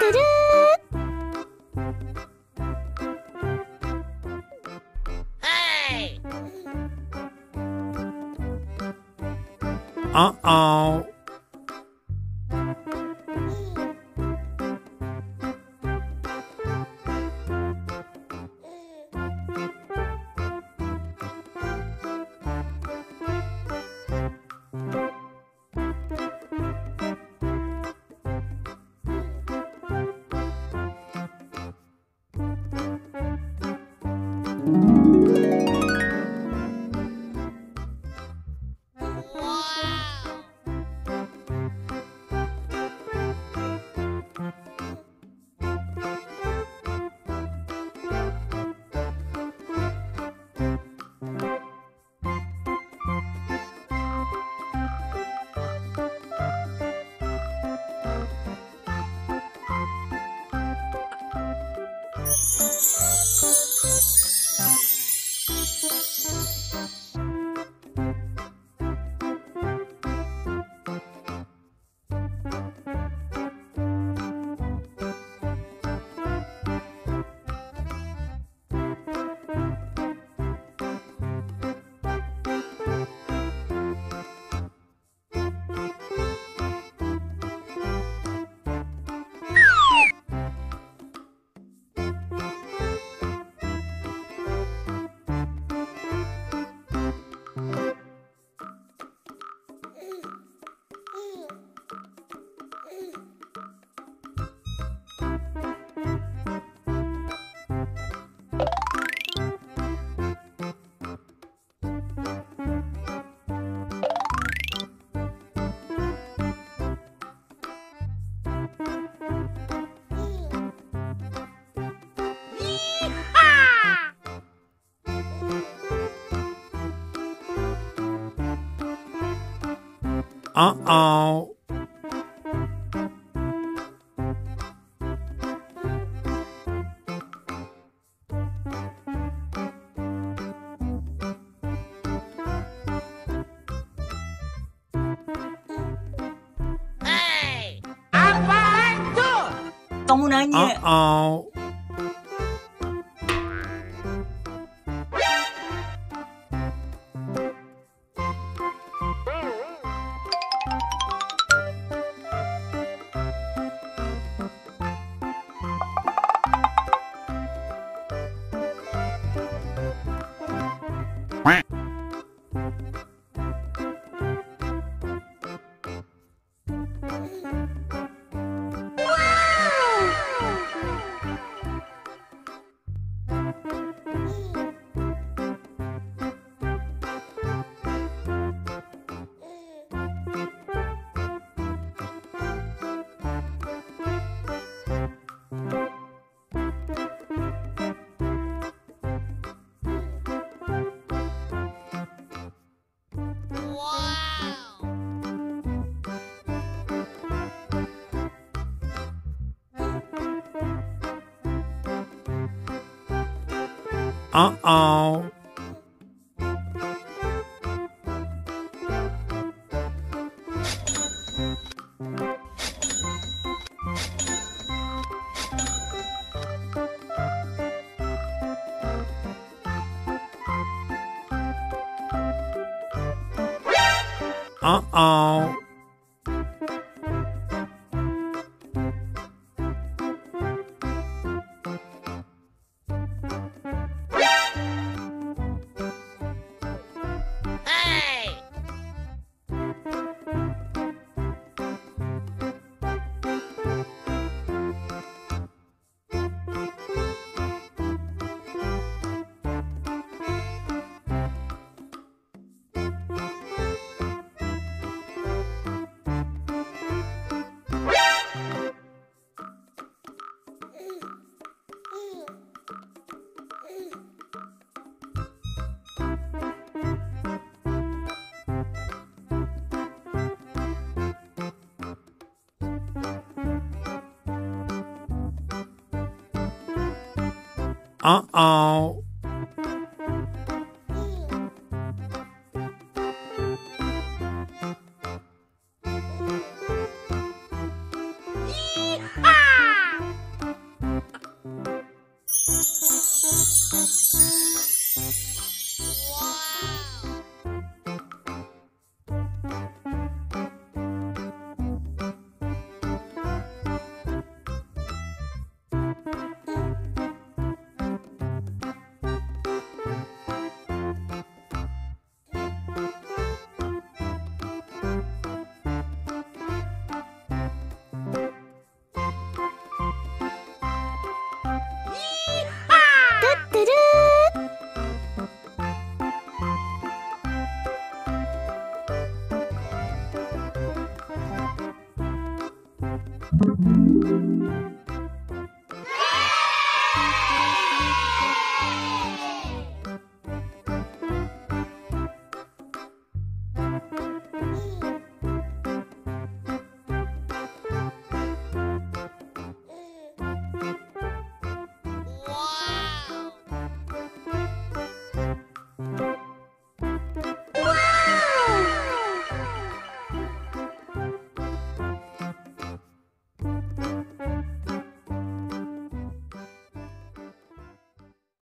てるあああ Uh oh. Hey! Kamu nanya. Uh oh. Uh-oh. Uh-oh. 啊啊、哦。うん。